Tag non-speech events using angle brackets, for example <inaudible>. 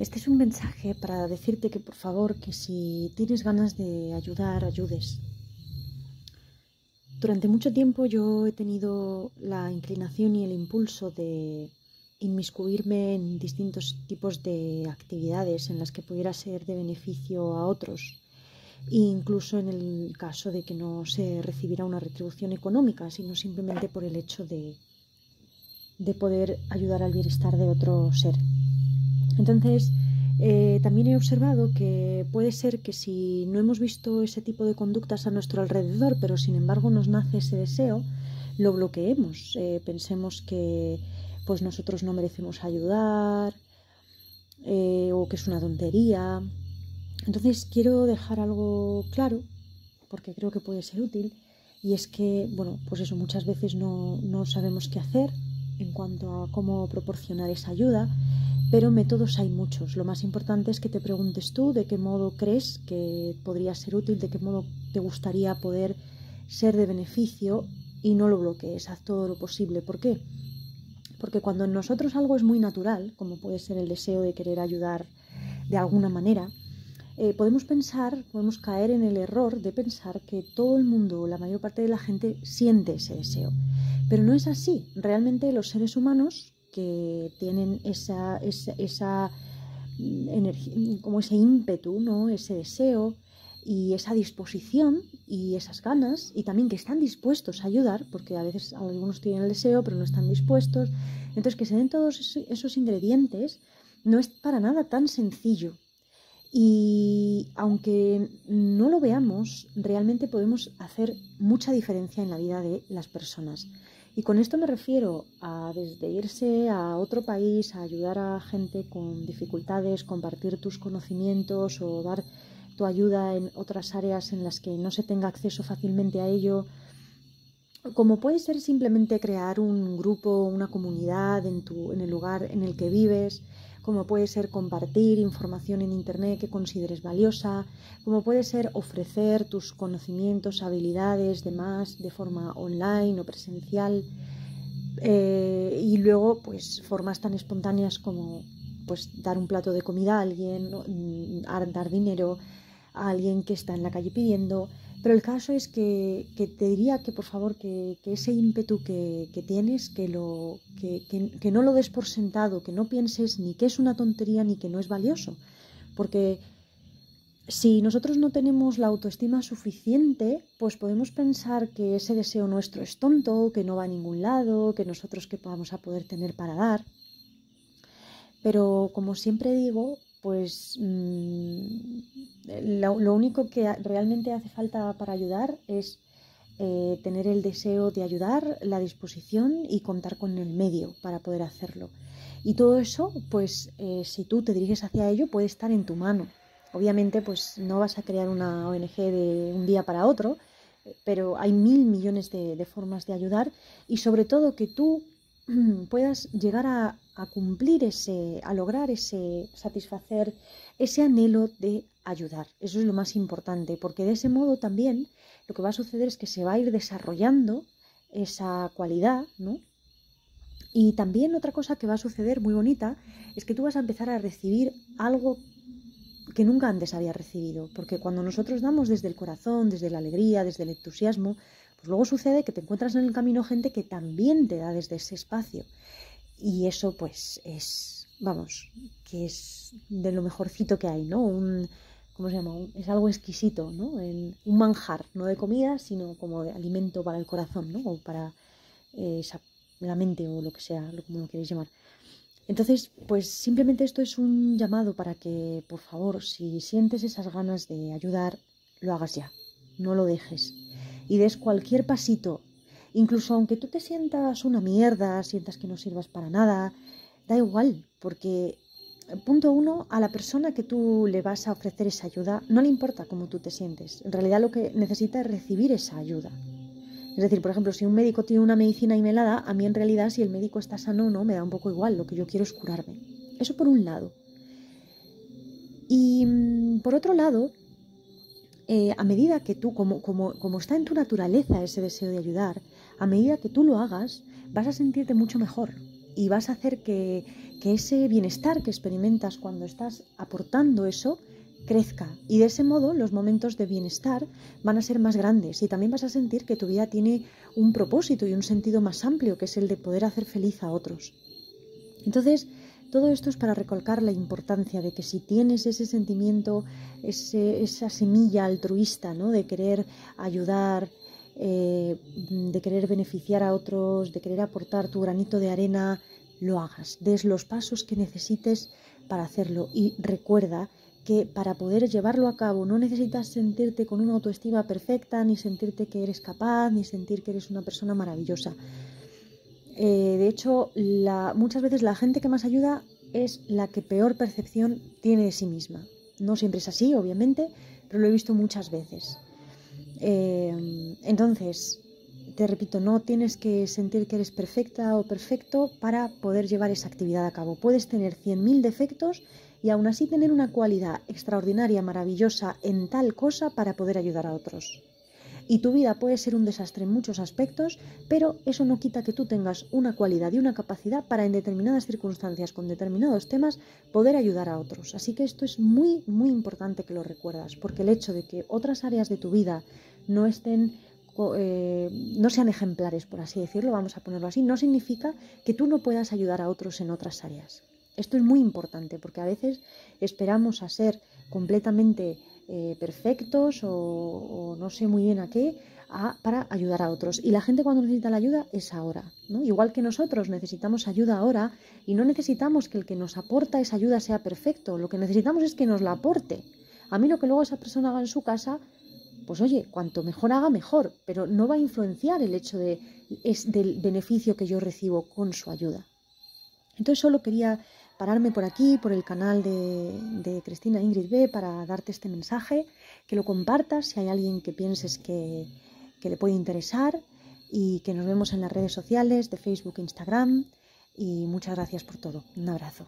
Este es un mensaje para decirte que por favor, que si tienes ganas de ayudar, ayudes. Durante mucho tiempo yo he tenido la inclinación y el impulso de inmiscuirme en distintos tipos de actividades en las que pudiera ser de beneficio a otros, e incluso en el caso de que no se recibiera una retribución económica, sino simplemente por el hecho de, de poder ayudar al bienestar de otro ser. Entonces, eh, también he observado que puede ser que si no hemos visto ese tipo de conductas a nuestro alrededor, pero sin embargo nos nace ese deseo, lo bloqueemos. Eh, pensemos que pues nosotros no merecemos ayudar eh, o que es una tontería. Entonces quiero dejar algo claro, porque creo que puede ser útil, y es que, bueno, pues eso, muchas veces no, no sabemos qué hacer en cuanto a cómo proporcionar esa ayuda pero métodos hay muchos. Lo más importante es que te preguntes tú de qué modo crees que podría ser útil, de qué modo te gustaría poder ser de beneficio y no lo bloquees, haz todo lo posible. ¿Por qué? Porque cuando en nosotros algo es muy natural, como puede ser el deseo de querer ayudar de alguna manera, eh, podemos pensar, podemos caer en el error de pensar que todo el mundo, la mayor parte de la gente, siente ese deseo. Pero no es así. Realmente los seres humanos que tienen esa, esa, mm, energía, como ese ímpetu, ¿no? ese deseo y esa disposición y esas ganas y también que están dispuestos a ayudar, porque a veces algunos tienen el deseo pero no están dispuestos. Entonces que se den todos esos ingredientes no es para nada tan sencillo. Y aunque no lo veamos, realmente podemos hacer mucha diferencia en la vida de las personas. Y con esto me refiero a desde irse a otro país, a ayudar a gente con dificultades, compartir tus conocimientos o dar tu ayuda en otras áreas en las que no se tenga acceso fácilmente a ello, como puede ser simplemente crear un grupo, una comunidad en, tu, en el lugar en el que vives, como puede ser compartir información en Internet que consideres valiosa, como puede ser ofrecer tus conocimientos, habilidades, demás, de forma online o presencial. Eh, y luego, pues, formas tan espontáneas como pues, dar un plato de comida a alguien, mm, dar dinero a alguien que está en la calle pidiendo, pero el caso es que, te diría que por favor que, ese ímpetu que, tienes, que, que, no lo des por sentado, que no pienses ni que es una tontería ni que no es valioso. Porque si nosotros no tenemos la autoestima suficiente, pues podemos pensar que ese deseo nuestro es tonto, que no va a ningún lado, que nosotros que vamos a poder tener para dar. Pero como siempre digo, pues mm, lo, único que realmente hace falta para ayudar es eh, tener el deseo de ayudar, la disposición y contar con el medio para poder hacerlo. Y todo eso, pues eh, si tú te diriges hacia ello, puede estar en tu mano. Obviamente, pues no vas a crear una ONG de un día para otro, pero hay mil millones de formas de ayudar y sobre todo que tú <clears throat> puedas llegar a, cumplir ese, a lograr ese, satisfacer ese anhelo de ayudar. Eso es lo más importante, porque de ese modo también lo que va a suceder es que se va a ir desarrollando esa cualidad, ¿no? Y también otra cosa que va a suceder muy bonita es que tú vas a empezar a recibir algo que nunca antes había recibido, porque cuando nosotros damos desde el corazón, desde la alegría, desde el entusiasmo, pues luego sucede que te encuentras en el camino gente que también te da desde ese espacio. Y eso pues es, vamos, que es de lo mejorcito que hay, ¿no? Un, ¿cómo se llama? es algo exquisito, ¿no? un manjar, no de comida, sino como de alimento para el corazón, ¿no? O para eh, la mente o lo que sea, como lo queréis llamar. Entonces, pues simplemente esto es un llamado para que, por favor, si sientes esas ganas de ayudar, lo hagas ya, no lo dejes y des cualquier pasito, incluso aunque tú te sientas una mierda, sientas que no sirvas para nada, da igual, porque punto uno, a la persona que tú le vas a ofrecer esa ayuda, no le importa cómo tú te sientes. En realidad lo que necesita es recibir esa ayuda. Es decir, por ejemplo, si un médico tiene una medicina y me la da, a mí en realidad si el médico está sano o no, me da un poco igual, lo que yo quiero es curarme. Eso por un lado. Y mm, por otro lado, eh, a medida que tú, como, como, como está en tu naturaleza ese deseo de ayudar, a medida que tú lo hagas, vas a sentirte mucho mejor. y vas a hacer que, que ese bienestar que experimentas cuando estás aportando eso crezca y de ese modo los momentos de bienestar van a ser más grandes y también vas a sentir que tu vida tiene un propósito y un sentido más amplio que es el de poder hacer feliz a otros. Entonces, todo esto es para recalcar la importancia de que si tienes ese sentimiento, esa semilla altruista, ¿no? de querer ayudar, eh, de querer beneficiar a otros, de querer aportar tu granito de arena, lo hagas, des los pasos que necesites para hacerlo y recuerda que para poder llevarlo a cabo no necesitas sentirte con una autoestima perfecta, ni sentirte que eres capaz, ni sentir que eres una persona maravillosa. Eh, de hecho, muchas veces la gente que más ayuda es la que peor percepción tiene de sí misma. No siempre es así, obviamente, pero lo he visto muchas veces. Eh, entonces, te repito, no tienes que sentir que eres perfecta o perfecto para poder llevar esa actividad a cabo. Puedes tener 100.000 defectos y aún así tener una cualidad extraordinaria, maravillosa en tal cosa para poder ayudar a otros y tu vida puede ser un desastre en muchos aspectos, pero eso no quita que tú tengas una cualidad y una capacidad para en determinadas circunstancias, con determinados temas, poder ayudar a otros. Así que esto es muy, muy importante que lo recuerdas, porque el hecho de que otras áreas de tu vida no estén eh, no sean ejemplares, por así decirlo, vamos a ponerlo así, no significa que tú no puedas ayudar a otros en otras áreas. Esto es muy importante porque a veces esperamos a ser completamente eh, perfectos o, no sé muy bien a qué para ayudar a otros. Y la gente cuando necesita la ayuda es ahora. ¿no? Igual que nosotros necesitamos ayuda ahora y no necesitamos que el que nos aporta esa ayuda sea perfecto. Lo que necesitamos es que nos la aporte. A mí lo que luego esa persona haga en su casa, pues oye, cuanto mejor haga, mejor, pero no va a influenciar el hecho de, es del beneficio que yo recibo con su ayuda. Entonces solo quería pararme por aquí, por el canal de, Cristina Ingrid B, para darte este mensaje, que lo compartas si hay alguien que pienses que, que le puede interesar y que nos vemos en las redes sociales de Facebook e Instagram. Y muchas gracias por todo. Un abrazo.